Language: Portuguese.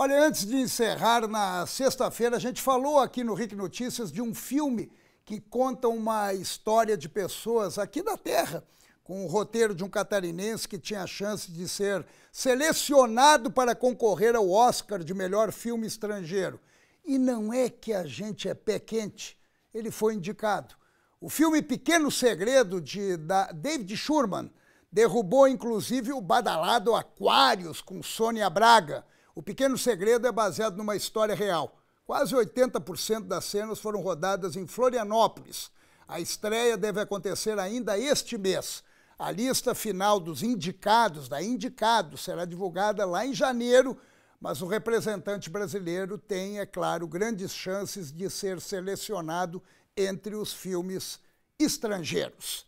Olha, antes de encerrar, na sexta-feira a gente falou aqui no RIC Notícias de um filme que conta uma história de pessoas aqui da Terra, com o roteiro de um catarinense que tinha a chance de ser selecionado para concorrer ao Oscar de melhor filme estrangeiro. E não é que a gente é pé quente, ele foi indicado. O filme Pequeno Segredo, de David Schurman, derrubou inclusive o badalado Aquários com Sônia Braga o Pequeno Segredo é baseado numa história real. Quase 80% das cenas foram rodadas em Florianópolis. A estreia deve acontecer ainda este mês. A lista final dos indicados, da Indicado, será divulgada lá em janeiro, mas o representante brasileiro tem, é claro, grandes chances de ser selecionado entre os filmes estrangeiros.